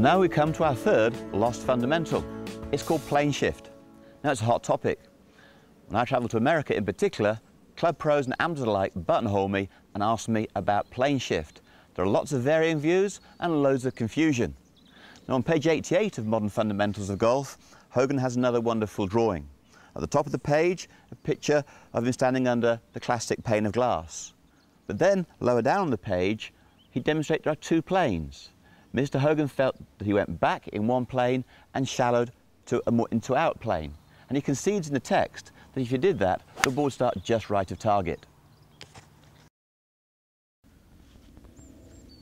now we come to our third lost fundamental. It's called plane shift. Now it's a hot topic. When I travel to America in particular, club pros and amateurs alike buttonhole me and ask me about plane shift. There are lots of varying views and loads of confusion. Now on page 88 of Modern Fundamentals of Golf, Hogan has another wonderful drawing. At the top of the page, a picture of him standing under the classic pane of glass. But then, lower down on the page, he demonstrates there are two planes. Mr. Hogan felt that he went back in one plane and shallowed to a more into out plane. And he concedes in the text that if you did that, the ball would start just right of target.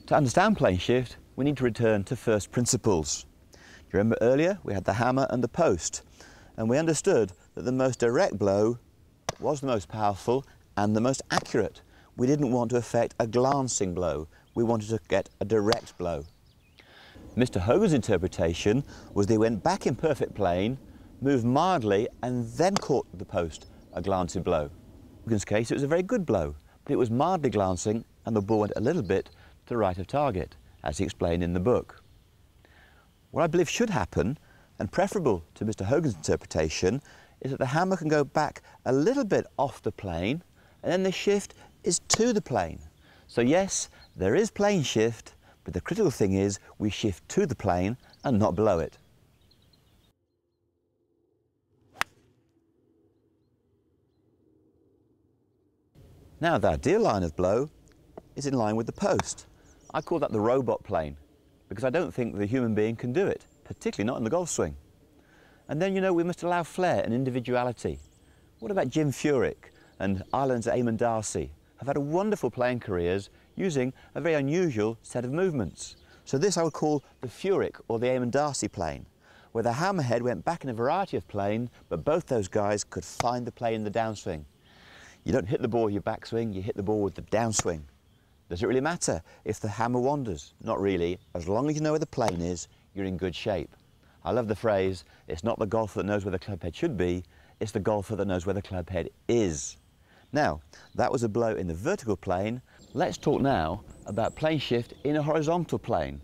To understand plane shift, we need to return to first principles. You remember earlier we had the hammer and the post, and we understood that the most direct blow was the most powerful and the most accurate. We didn't want to affect a glancing blow, we wanted to get a direct blow. Mr. Hogan's interpretation was they went back in perfect plane, moved mildly, and then caught the post a glancing blow. In Hogan's case, it was a very good blow, but it was mildly glancing, and the ball went a little bit to the right of target, as he explained in the book. What I believe should happen, and preferable to Mr. Hogan's interpretation, is that the hammer can go back a little bit off the plane, and then the shift is to the plane. So yes, there is plane shift, but the critical thing is we shift to the plane and not below it. Now the ideal line of blow is in line with the post. I call that the robot plane because I don't think the human being can do it, particularly not in the golf swing. And then, you know, we must allow flair and individuality. What about Jim Furyk and Ireland's Eamonn Darcy? Have had a wonderful playing careers using a very unusual set of movements. So this I would call the Furyk or the Eamonn Darcy plane, where the hammerhead went back in a variety of plane, but both those guys could find the plane in the downswing. You don't hit the ball with your backswing, you hit the ball with the downswing. Does it really matter if the hammer wanders? Not really. As long as you know where the plane is, you're in good shape. I love the phrase, it's not the golfer that knows where the club head should be, it's the golfer that knows where the club head is. Now, that was a blow in the vertical plane. Let's talk now about plane shift in a horizontal plane.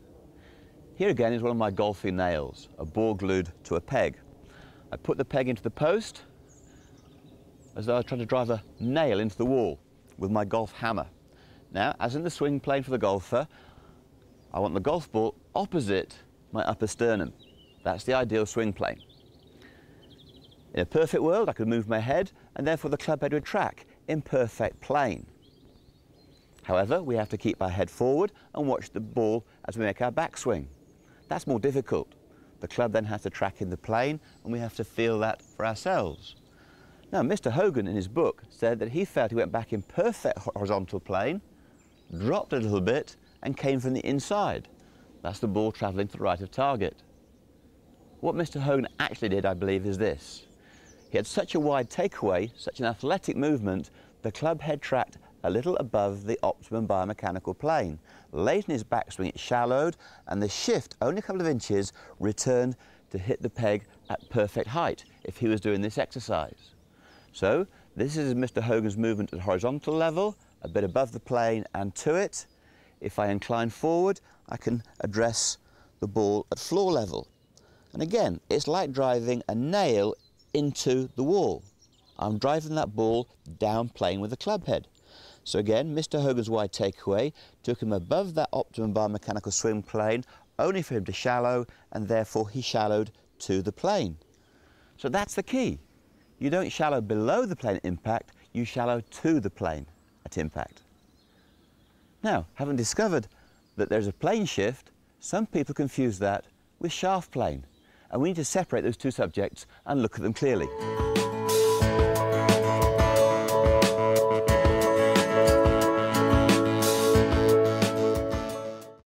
Here again is one of my golfing nails, a ball glued to a peg. I put the peg into the post as though I was trying to drive a nail into the wall with my golf hammer. Now, as in the swing plane for the golfer, I want the golf ball opposite my upper sternum. That's the ideal swing plane. In a perfect world, I could move my head and therefore the club head would track in perfect plane. However, we have to keep our head forward and watch the ball as we make our backswing. That's more difficult. The club then has to track in the plane and we have to feel that for ourselves. Now, Mr. Hogan in his book said that he felt he went back in perfect horizontal plane dropped a little bit and came from the inside. That's the ball travelling to the right of target. What Mr. Hogan actually did, I believe, is this. He had such a wide takeaway, such an athletic movement, the club head tracked a little above the optimum biomechanical plane. Late in his backswing, it shallowed, and the shift, only a couple of inches, returned to hit the peg at perfect height if he was doing this exercise. So, this is Mr. Hogan's movement at horizontal level, a bit above the plane and to it. If I incline forward, I can address the ball at floor level. And again, it's like driving a nail into the wall. I'm driving that ball down playing with the club head. So again, Mr. Hogan's wide takeaway took him above that optimum biomechanical swing plane, only for him to shallow, and therefore he shallowed to the plane. So that's the key. You don't shallow below the plane at impact, you shallow to the plane at impact. Now, having discovered that there's a plane shift, some people confuse that with shaft plane, and we need to separate those two subjects and look at them clearly.